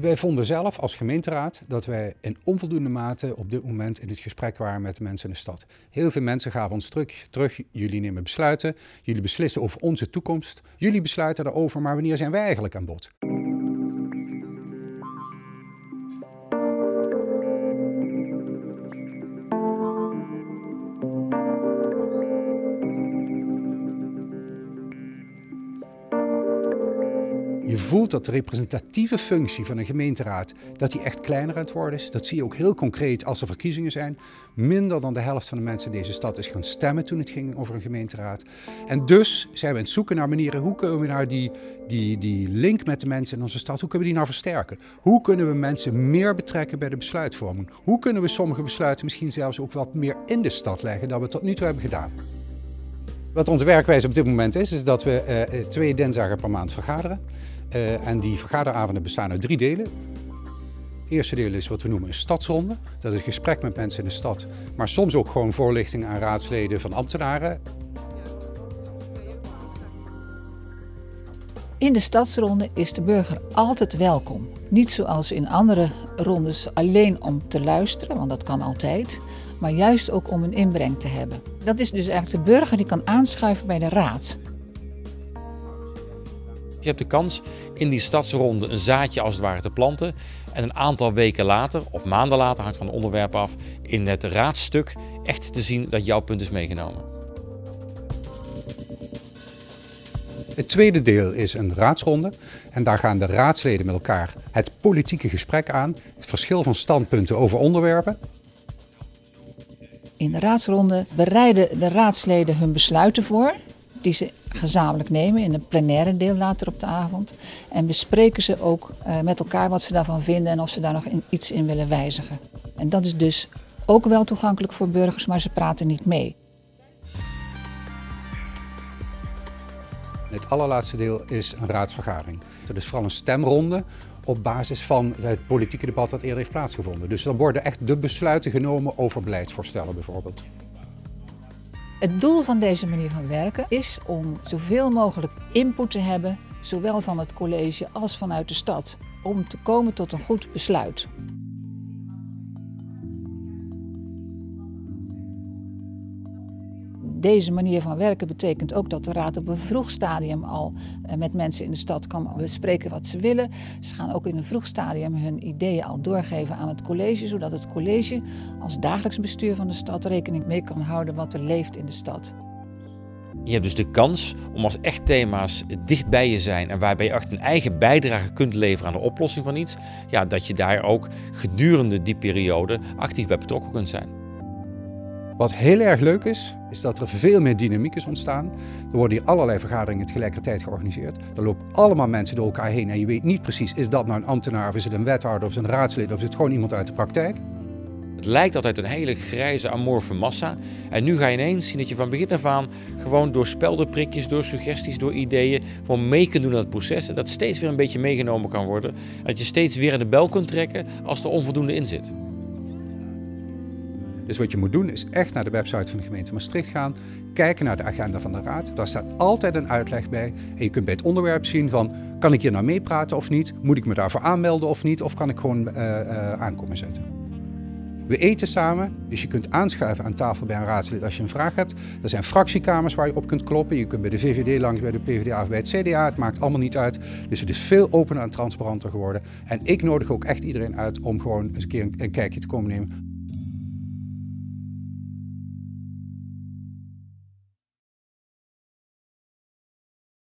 Wij vonden zelf als gemeenteraad dat wij in onvoldoende mate op dit moment in het gesprek waren met de mensen in de stad. Heel veel mensen gaven ons terug, terug jullie nemen besluiten, jullie beslissen over onze toekomst, jullie besluiten daarover, maar wanneer zijn wij eigenlijk aan bod? Voelt dat de representatieve functie van een gemeenteraad dat die echt kleiner aan het worden is. Dat zie je ook heel concreet als er verkiezingen zijn. Minder dan de helft van de mensen in deze stad is gaan stemmen toen het ging over een gemeenteraad. En dus zijn we aan het zoeken naar manieren hoe kunnen we nou die, die, die link met de mensen in onze stad, hoe kunnen we die nou versterken? Hoe kunnen we mensen meer betrekken bij de besluitvorming? Hoe kunnen we sommige besluiten misschien zelfs ook wat meer in de stad leggen dan we tot nu toe hebben gedaan? Wat onze werkwijze op dit moment is, is dat we uh, twee dinsdagen per maand vergaderen. Uh, en die vergaderavonden bestaan uit drie delen. Het eerste deel is wat we noemen een stadsronde. Dat is gesprek met mensen in de stad, maar soms ook gewoon voorlichting aan raadsleden van ambtenaren. In de stadsronde is de burger altijd welkom. Niet zoals in andere rondes alleen om te luisteren, want dat kan altijd, maar juist ook om een inbreng te hebben. Dat is dus eigenlijk de burger die kan aanschuiven bij de raad. Je hebt de kans in die stadsronde een zaadje als het ware te planten. En een aantal weken later, of maanden later, hangt van het onderwerp af, in het raadstuk echt te zien dat jouw punt is meegenomen. Het tweede deel is een raadsronde. En daar gaan de raadsleden met elkaar het politieke gesprek aan. Het verschil van standpunten over onderwerpen. In de raadsronde bereiden de raadsleden hun besluiten voor. Die ze gezamenlijk nemen in een plenaire deel later op de avond. En bespreken ze ook uh, met elkaar wat ze daarvan vinden en of ze daar nog iets in willen wijzigen. En dat is dus ook wel toegankelijk voor burgers, maar ze praten niet mee. Het allerlaatste deel is een raadsvergadering. Dat is vooral een stemronde op basis van het politieke debat dat eerder heeft plaatsgevonden. Dus dan worden echt de besluiten genomen over beleidsvoorstellen bijvoorbeeld. Het doel van deze manier van werken is om zoveel mogelijk input te hebben, zowel van het college als vanuit de stad, om te komen tot een goed besluit. Deze manier van werken betekent ook dat de raad op een vroeg stadium al eh, met mensen in de stad kan bespreken wat ze willen. Ze gaan ook in een vroeg stadium hun ideeën al doorgeven aan het college, zodat het college als dagelijks bestuur van de stad rekening mee kan houden wat er leeft in de stad. Je hebt dus de kans om als echt thema's dicht bij je zijn en waarbij je echt een eigen bijdrage kunt leveren aan de oplossing van iets, ja, dat je daar ook gedurende die periode actief bij betrokken kunt zijn. Wat heel erg leuk is, is dat er veel meer dynamiek is ontstaan. Er worden hier allerlei vergaderingen tegelijkertijd georganiseerd. Er lopen allemaal mensen door elkaar heen en je weet niet precies, is dat nou een ambtenaar of is het een wethouder of is het een raadslid of is het gewoon iemand uit de praktijk. Het lijkt altijd een hele grijze, amorfe massa. En nu ga je ineens zien dat je van begin af aan gewoon door speldenprikjes, door suggesties, door ideeën gewoon mee kunt doen aan het proces. En dat steeds weer een beetje meegenomen kan worden. En dat je steeds weer in de bel kunt trekken als er onvoldoende in zit. Dus wat je moet doen is echt naar de website van de gemeente Maastricht gaan, kijken naar de agenda van de raad. Daar staat altijd een uitleg bij en je kunt bij het onderwerp zien van kan ik hier nou meepraten of niet? Moet ik me daarvoor aanmelden of niet? Of kan ik gewoon uh, uh, aankomen zetten? We eten samen, dus je kunt aanschuiven aan tafel bij een raadslid als je een vraag hebt. Er zijn fractiekamers waar je op kunt kloppen. Je kunt bij de VVD langs, bij de PvdA of bij het CDA. Het maakt allemaal niet uit. Dus het is veel opener en transparanter geworden. En ik nodig ook echt iedereen uit om gewoon eens een keer een kijkje te komen nemen